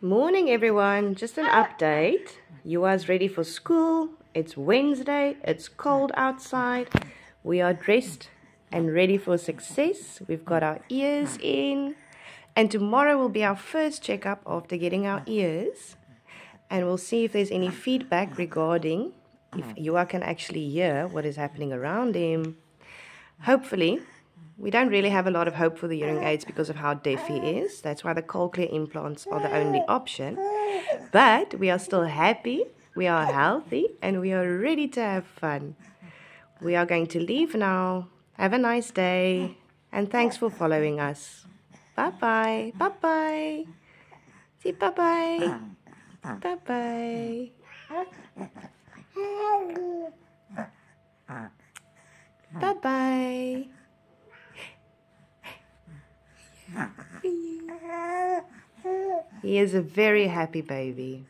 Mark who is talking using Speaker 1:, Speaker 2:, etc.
Speaker 1: Morning, everyone. Just an update. You guys ready for school? It's Wednesday. It's cold outside. We are dressed and ready for success. We've got our ears in. And tomorrow will be our first checkup after getting our ears. And we'll see if there's any feedback regarding if Juha can actually hear what is happening around him. Hopefully, we don't really have a lot of hope for the hearing aids because of how deaf he is. That's why the cochlear implants are the only option. But we are still happy, we are healthy, and we are ready to have fun. We are going to leave now. Have a nice day, and thanks for following us. Bye bye. Bye bye. See, bye bye. Bye bye bye. He is a very happy baby.